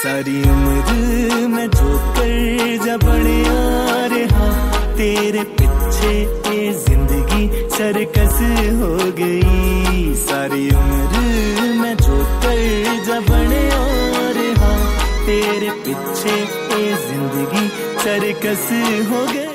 सारी उम्र मैं जो कर जा बड़े आ रहा तेरे पीछे ये ज़िंदगी सरकस हो गई। सारी उम्र मैं जो कर जा बड़े आ रहा तेरे पीछे ये ज़िंदगी सरकस हो गई।